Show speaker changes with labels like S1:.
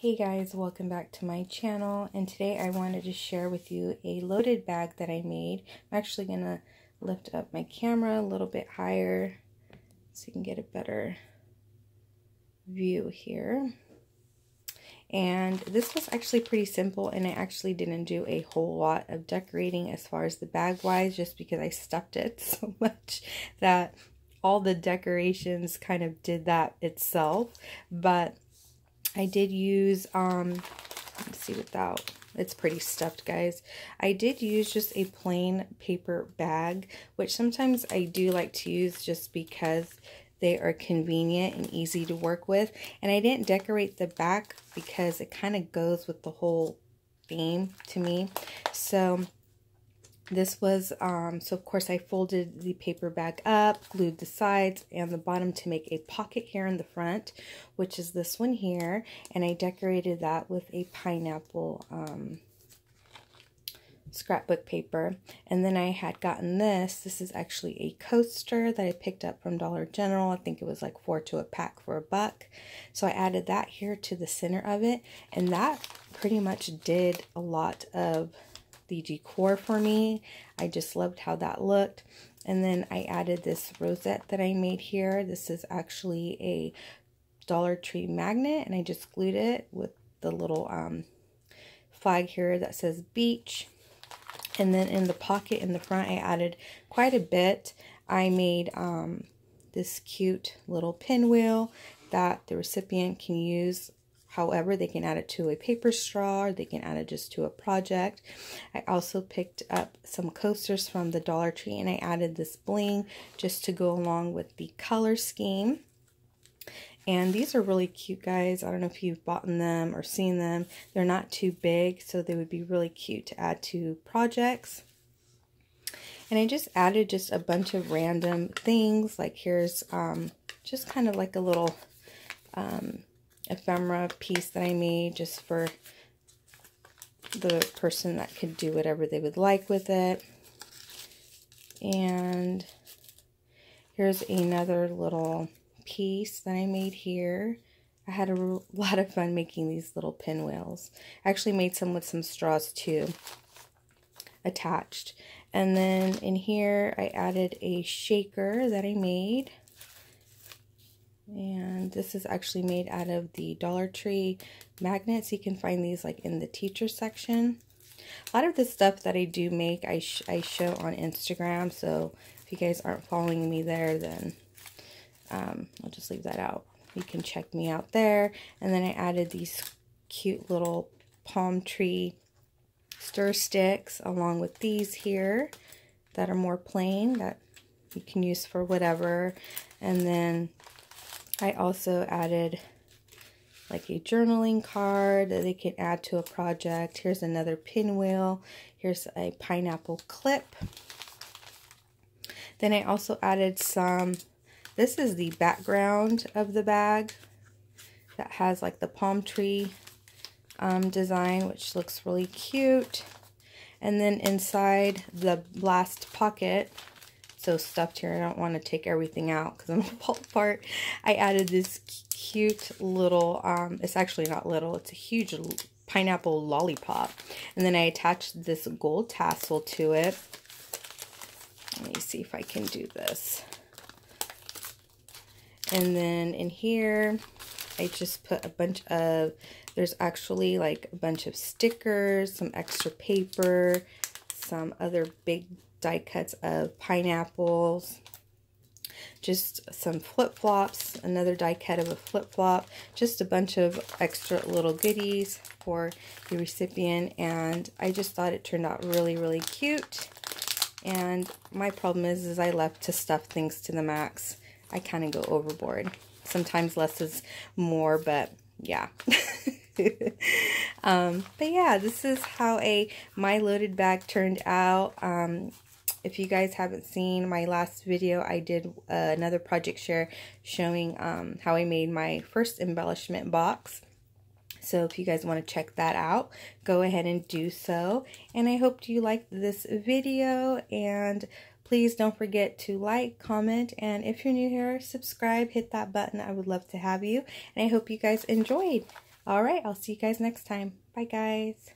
S1: Hey guys, welcome back to my channel and today I wanted to share with you a loaded bag that I made. I'm actually going to lift up my camera a little bit higher so you can get a better view here. And this was actually pretty simple and I actually didn't do a whole lot of decorating as far as the bag wise just because I stuffed it so much that all the decorations kind of did that itself. But I did use, um, let's see without, it's pretty stuffed, guys. I did use just a plain paper bag, which sometimes I do like to use just because they are convenient and easy to work with. And I didn't decorate the back because it kind of goes with the whole theme to me. So this was, um, so of course I folded the paper bag up, glued the sides and the bottom to make a pocket here in the front, which is this one here. And I decorated that with a pineapple um, scrapbook paper. And then I had gotten this. This is actually a coaster that I picked up from Dollar General. I think it was like four to a pack for a buck. So I added that here to the center of it. And that pretty much did a lot of the decor for me. I just loved how that looked. And then I added this rosette that I made here. This is actually a Dollar Tree magnet and I just glued it with the little um, flag here that says beach. And then in the pocket in the front, I added quite a bit. I made um, this cute little pinwheel that the recipient can use However, they can add it to a paper straw or they can add it just to a project. I also picked up some coasters from the Dollar Tree and I added this bling just to go along with the color scheme. And these are really cute, guys. I don't know if you've bought them or seen them. They're not too big, so they would be really cute to add to projects. And I just added just a bunch of random things. Like here's um, just kind of like a little um, ephemera piece that I made just for the person that could do whatever they would like with it. And here's another little piece that I made here. I had a lot of fun making these little pinwheels. I actually made some with some straws too attached. And then in here I added a shaker that I made. This is actually made out of the Dollar Tree magnets. You can find these like in the teacher section. A lot of the stuff that I do make, I, sh I show on Instagram. So if you guys aren't following me there, then um, I'll just leave that out. You can check me out there. And then I added these cute little palm tree stir sticks along with these here that are more plain that you can use for whatever. And then I also added like a journaling card that they can add to a project. Here's another pinwheel. Here's a pineapple clip. Then I also added some, this is the background of the bag that has like the palm tree um, design, which looks really cute. And then inside the last pocket, so stuffed here. I don't want to take everything out because I'm going to fall apart. I added this cute little, um, it's actually not little, it's a huge pineapple lollipop. And then I attached this gold tassel to it. Let me see if I can do this. And then in here, I just put a bunch of, there's actually like a bunch of stickers, some extra paper, some other big die cuts of pineapples, just some flip-flops, another die cut of a flip-flop, just a bunch of extra little goodies for the recipient, and I just thought it turned out really, really cute. And my problem is, is I love to stuff things to the max. I kind of go overboard. Sometimes less is more, but yeah. um, but yeah, this is how a My Loaded Bag turned out. Um, if you guys haven't seen my last video, I did uh, another project share showing um, how I made my first embellishment box. So if you guys want to check that out, go ahead and do so. And I hope you liked this video and please don't forget to like, comment, and if you're new here, subscribe, hit that button. I would love to have you. And I hope you guys enjoyed. All right, I'll see you guys next time. Bye, guys.